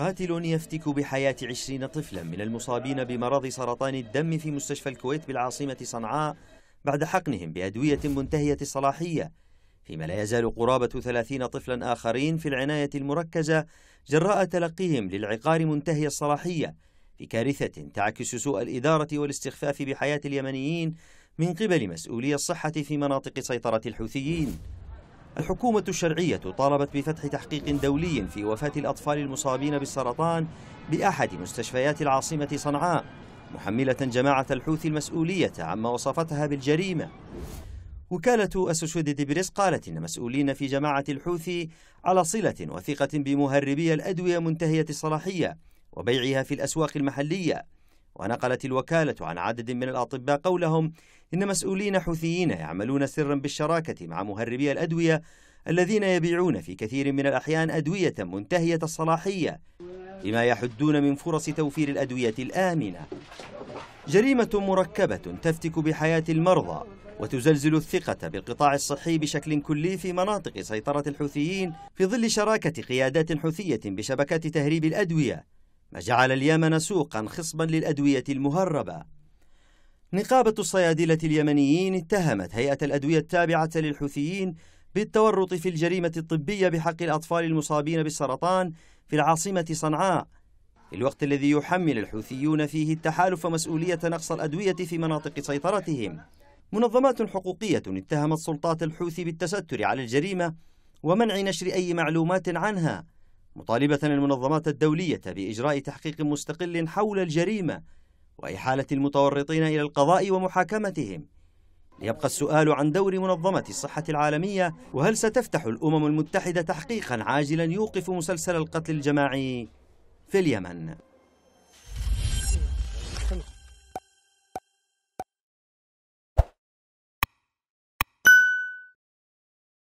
قاتل يفتك بحياة عشرين طفلا من المصابين بمرض سرطان الدم في مستشفى الكويت بالعاصمة صنعاء بعد حقنهم بأدوية منتهية الصلاحية فيما لا يزال قرابة ثلاثين طفلا آخرين في العناية المركزة جراء تلقيهم للعقار منتهي الصلاحية في كارثة تعكس سوء الإدارة والاستخفاف بحياة اليمنيين من قبل مسؤولي الصحة في مناطق سيطرة الحوثيين. الحكومة الشرعية طالبت بفتح تحقيق دولي في وفاة الأطفال المصابين بالسرطان بأحد مستشفيات العاصمة صنعاء محملة جماعة الحوثي المسؤولية عما وصفتها بالجريمة. وكالة أسوشيتد بريس قالت إن مسؤولين في جماعة الحوثي على صلة وثيقة بمهربي الأدوية منتهية الصلاحية وبيعها في الأسواق المحلية. ونقلت الوكالة عن عدد من الأطباء قولهم إن مسؤولين حوثيين يعملون سرا بالشراكة مع مهربي الأدوية الذين يبيعون في كثير من الأحيان أدوية منتهية الصلاحية بما يحدون من فرص توفير الأدوية الآمنة. جريمة مركبة تفتك بحياة المرضى وتزلزل الثقة بالقطاع الصحي بشكل كلي في مناطق سيطرة الحوثيين في ظل شراكة قيادات حوثية بشبكات تهريب الأدوية. ما جعل اليمن سوقا خصبا للأدوية المهربة. نقابة الصيادلة اليمنيين اتهمت هيئة الأدوية التابعة للحوثيين بالتورط في الجريمة الطبية بحق الأطفال المصابين بالسرطان في العاصمة صنعاء. في الوقت الذي يحمل الحوثيون فيه التحالف مسؤولية نقص الأدوية في مناطق سيطرتهم. منظمات حقوقية اتهمت سلطات الحوثي بالتستر على الجريمة ومنع نشر أي معلومات عنها. مطالبة المنظمات الدولية بإجراء تحقيق مستقل حول الجريمة وإحالة المتورطين إلى القضاء ومحاكمتهم. ليبقى السؤال عن دور منظمة الصحة العالمية وهل ستفتح الأمم المتحدة تحقيقا عاجلا يوقف مسلسل القتل الجماعي في اليمن؟